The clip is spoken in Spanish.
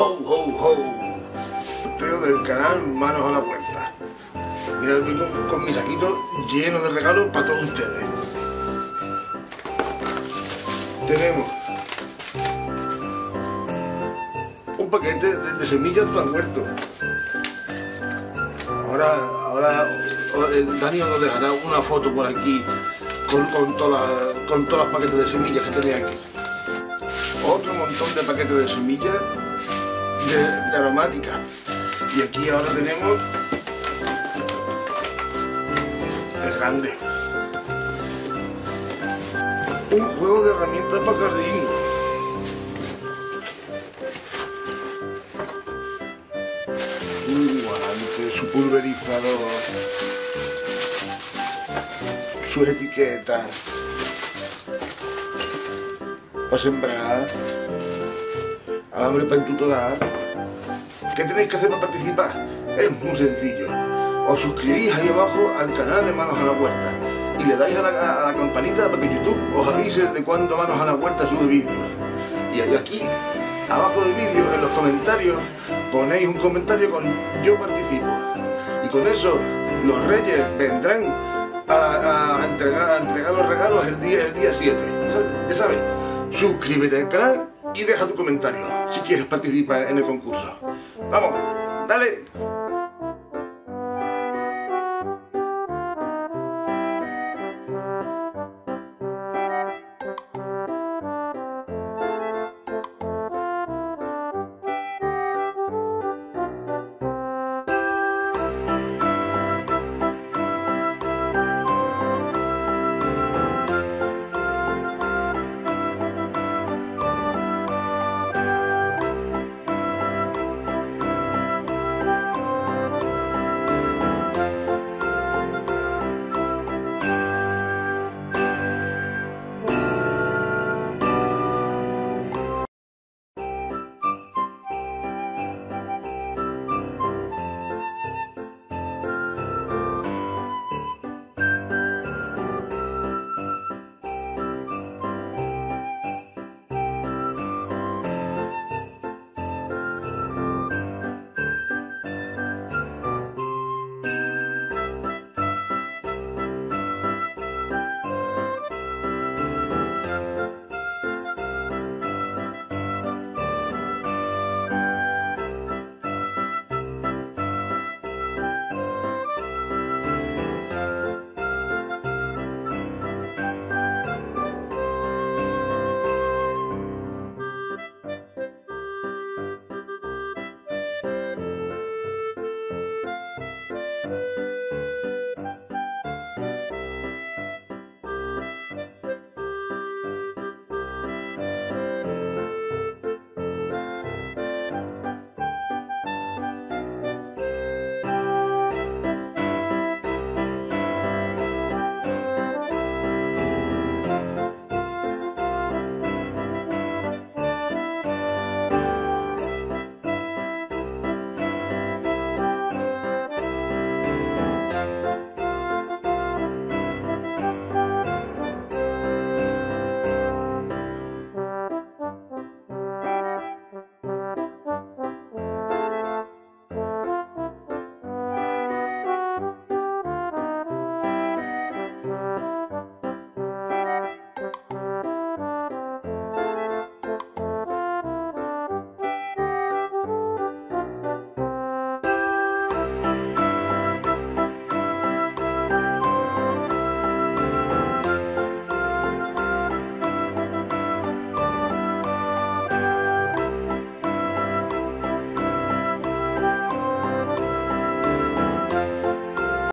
¡Ho, ho, ho! Sorteo del canal Manos a la Puerta. Mira, aquí con, mi saquito lleno de regalos para todos ustedes. Tenemos un paquete de, semillas para huerto. Ahora, ahora eh, Dani os dejará una foto por aquí con, con, todas paquetes de semillas que tenía aquí. Otro montón de paquetes de semillas de, aromática. Y aquí ahora tenemos el grande. Un juego de herramientas para jardín. Un su pulverizador, sus etiquetas para sembrar, alambre para entutorar. ¿Qué tenéis que hacer para participar? Es muy sencillo. Os suscribís ahí abajo al canal de Manos a la Huerta y le dais a la, campanita para que YouTube os avise de cuando Manos a la Huerta sube vídeos. Y aquí, abajo del vídeo, en los comentarios, ponéis un comentario con yo participo. Y con eso los reyes vendrán a, a entregar, a entregar los regalos el día, el día 7. Ya sabes, suscríbete al canal y deja tu comentario si quieres participar en el concurso. Vamos, dale.